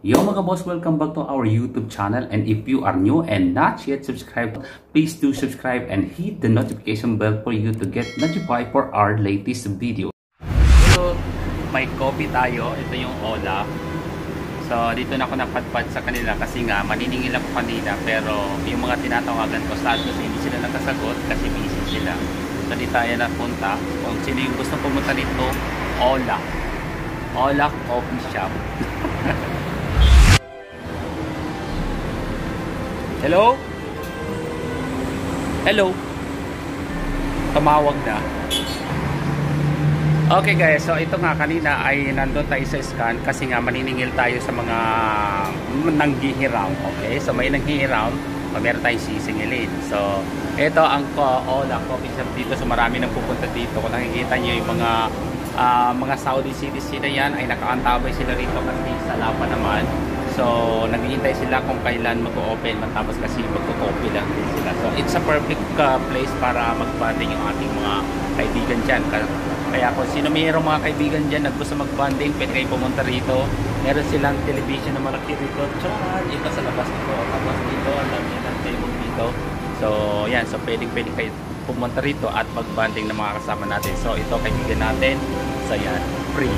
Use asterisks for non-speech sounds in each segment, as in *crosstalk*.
Yo mga boss, welcome back to our YouTube channel and if you are new and not yet subscribed, please do subscribe and hit the notification bell for you to get notified for our latest video. So, may coffee tayo. Ito yung Ola. So, dito na ako napadpad sa kanila kasi nga maniningil ako kanina pero yung mga tinatawagan ko sa atin hindi sila nakasagot kasi busy sila. So, di tayo napunta. Kung sino yung gusto pumunta dito, Ola. Ola Coffee Shop. *laughs* Hello? Hello? Tumawag na. Okay guys, so ito nga kanina ay nandun tayo sa scan kasi nga maniningil tayo sa mga nanghihiram. Okay, so may nanghihiram, meron tayong sisingilin. So, ito ang Ola Coffee Shop dito. So marami nang pupunta dito. Kung nakikita nyo yung mga uh, mga Saudi citizen na yan ay nakaantabay sila rito kasi sa Lapa naman. So, naghihintay sila kung kailan mag-open matapos kasi mag-copy lang din sila. So, it's a perfect uh, place para mag-bonding yung ating mga kaibigan dyan. Kaya kung sino mayroong mga kaibigan dyan na gusto mag-bonding, pwede kayo pumunta rito. Meron silang television na malaki rito. Tsuhan! Ito sa labas nito. Tapos dito, ang dami ng table dito. So, yan. So, pwede pwede kayo pumunta rito at mag-bonding ng mga kasama natin. So, ito kaibigan natin. So, yan. Free.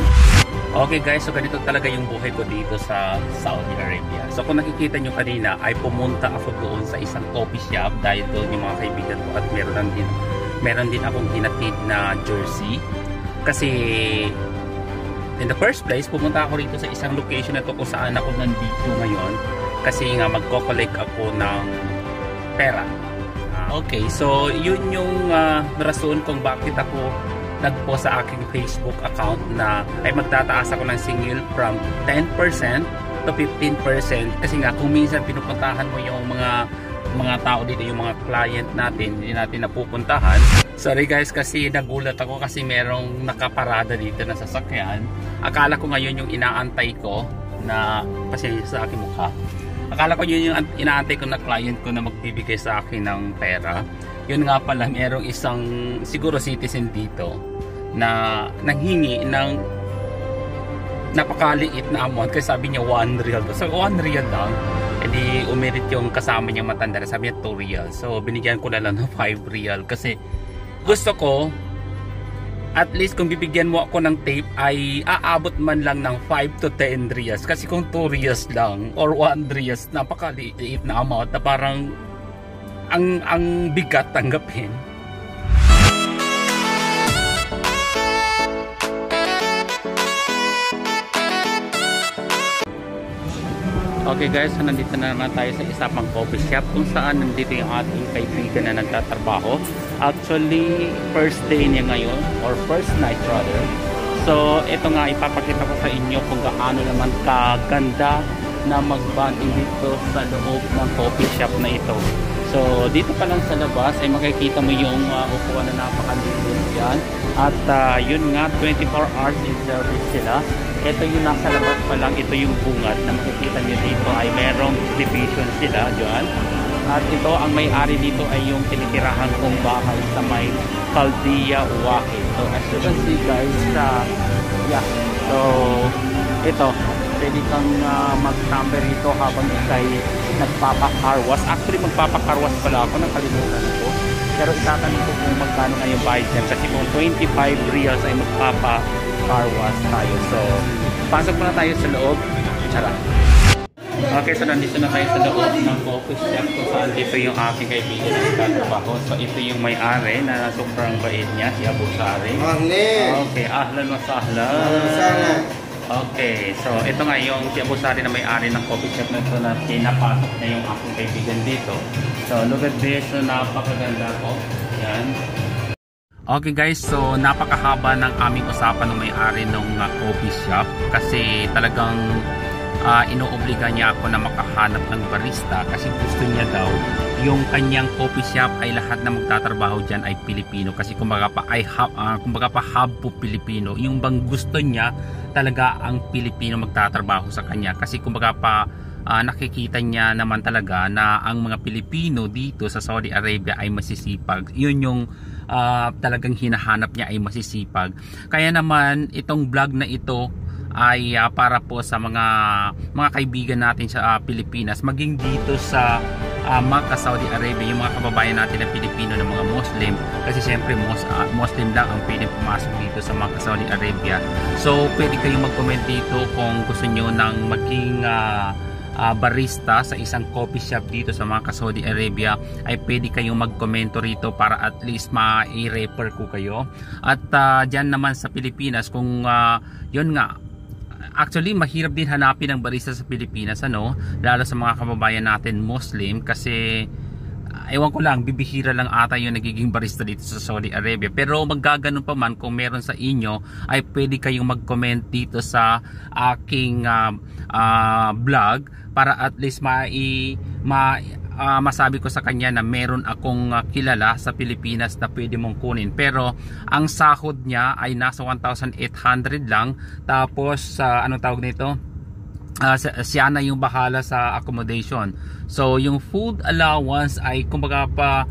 Okay guys, so ganito talaga yung buhay ko dito sa Saudi Arabia. So kung nakikita nyo kanina ay pumunta ako doon sa isang coffee shop dahil doon yung mga kaibigan ko at meron din, meron din akong hinatid na jersey. Kasi in the first place, pumunta ako rito sa isang location na to kung saan ako nandito ngayon. Kasi nga magko-collect ako ng pera. Okay, so yun yung uh, rason kung bakit ako nagpost sa aking Facebook account na ay magtataas ako ng singil from 10% to 15% kasi nga kung minsan pinupuntahan mo yung mga mga tao dito, yung mga client natin, hindi natin napupuntahan. Sorry guys kasi nagulat ako kasi merong nakaparada dito na sasakyan. Akala ko ngayon yung inaantay ko na pasensya sa aking mukha. Akala ko yun yung inaantay ko na client ko na magbibigay sa akin ng pera. Yun nga pala, merong isang siguro citizen dito na nanghingi ng napakaliit na amount. Kasi sabi niya 1 real. So 1 real lang. Edi umirit yung kasama niya matanda sabi niya 2 real. So binigyan ko na lang ng *laughs* 5 real. Kasi gusto ko at least kung bibigyan mo ako ng tape ay aabot man lang ng 5 to 10 reals. Kasi kung 2 reals lang or 1 reals napakaliit na amount na parang ang, ang bigat tanggapin Okay guys, so nandito na naman tayo sa isa pang coffee shop kung saan nandito yung ating kaibigan na nagtatrabaho. Actually, first day niya ngayon or first night rather. So, ito nga ipapakita ko sa inyo kung gaano naman kaganda na magbanding dito sa loob ng coffee shop na ito. So, dito pa lang sa labas ay makikita mo yung uh, upuan na napakalinis yan. At uh, yun nga, 24 hours in service sila. Ito yung nasa labas pa lang ito yung bungad na makikita nyo dito ay merong division sila dyan at ito ang may-ari dito ay yung tinitirahan kong bahay sa may Caldea Wahid so as you can see guys uh, yeah. So ito pwede kang uh, mag-camper rito habang ikay nagpapakarwas. Actually magpapakarwas pala ako nakalimutan pero itatanong ko kung magkano nga yung bayad dyan kasi kung 25 reals ay magpapa car wash tayo. So, pasok muna tayo sa loob. Tara. Okay, so nandito na tayo sa loob ng coffee shop kung saan dito yung aking kaibigan na nagtatrabaho. So, ito yung may-ari na sobrang bait niya, si Abu Sari. Okay, ahlan wa sahlan. Okay, so ito nga yung si Abu Sari na may-ari ng coffee shop na ito na pinapasok niya yung aking kaibigan dito. So, look at this, so napakaganda ko. Yan. Okay guys, so napakahaba ng aming usapan ng may-ari ng uh, coffee shop kasi talagang uh, inuobliga niya ako na makahanap ng barista kasi gusto niya daw yung kanyang coffee shop ay lahat na magtatrabaho dyan ay Pilipino. Kasi kumbaga pa ay uh, kumbaga pa hub po Pilipino. Yung bang gusto niya talaga ang Pilipino magtatrabaho sa kanya. Kasi kumbaga pa uh, nakikita niya naman talaga na ang mga Pilipino dito sa Saudi Arabia ay masisipag. Yun yung uh, talagang hinahanap niya ay masisipag. Kaya naman itong vlog na ito ay uh, para po sa mga mga kaibigan natin sa uh, Pilipinas. Maging dito sa uh, Makkah, Saudi Arabia yung mga kababayan natin na Pilipino na mga Muslim. Kasi siyempre Mus uh, Muslim lang ang pwede pumasok dito sa Makkah, Saudi Arabia. So pwede kayong mag-comment dito kung gusto nyo ng maging uh, uh, barista sa isang coffee shop dito sa mga Saudi Arabia. Ay pwede kayong magkomento rito para at least ma-refer ko kayo. At uh, dyan naman sa Pilipinas kung uh, yun nga actually mahirap din hanapin ang barista sa Pilipinas ano? Lalo sa mga kababayan natin Muslim kasi ewan ko lang bibihira lang ata yung nagiging barista dito sa Saudi Arabia. Pero maggaganon pa man kung meron sa inyo ay pwede kayong mag-comment dito sa aking uh, uh, vlog para at least mai ma uh, masabi ko sa kanya na meron akong uh, kilala sa Pilipinas na pwede mong kunin. Pero ang sahod niya ay nasa 1,800 lang. Tapos sa uh, anong tawag nito? Uh, siya na yung bahala sa accommodation. So yung food allowance ay kumbaga pa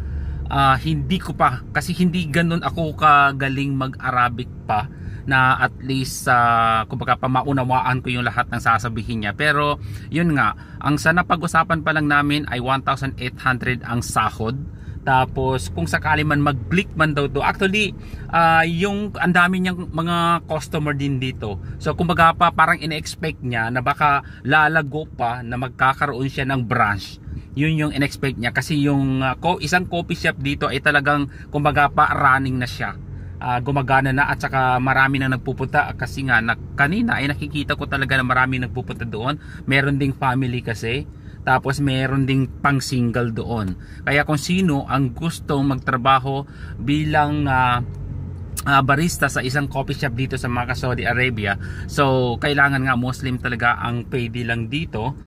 uh, hindi ko pa kasi hindi ganun ako kagaling mag-Arabic pa na at least uh, kumbaga pa maunawaan ko yung lahat ng sasabihin niya. Pero yun nga ang sana pag-usapan pa lang namin ay 1,800 ang sahod. Tapos kung sakali man mag-click man daw to actually uh, yung ang dami niyang mga customer din dito. So kumbaga pa parang ina-expect niya na baka lalago pa na magkakaroon siya ng branch. Yun yung in-expect niya. Kasi yung uh, isang coffee shop dito ay talagang kumbaga pa running na siya uh, gumagana na at saka marami na nagpupunta kasi nga na, kanina ay nakikita ko talaga na marami nagpupunta doon. Meron ding family kasi tapos meron ding pang single doon. Kaya kung sino ang gusto magtrabaho bilang uh, uh, barista sa isang coffee shop dito sa Makkah, Saudi Arabia so kailangan nga Muslim talaga ang pwede lang dito